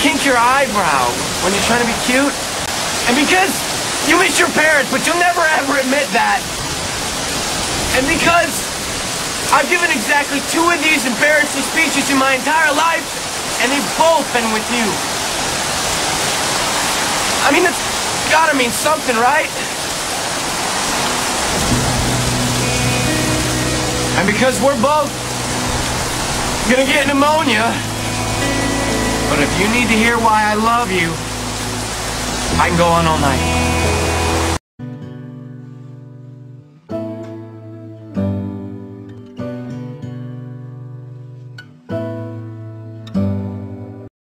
kink your eyebrow when you're trying to be cute. And because you miss your parents, but you'll never ever admit that. And because I've given exactly two of these embarrassing speeches in my entire life, and they've both been with you. I mean, that's gotta mean something, right? And because we're both gonna get pneumonia, but if you need to hear why I love you, I can go on all night.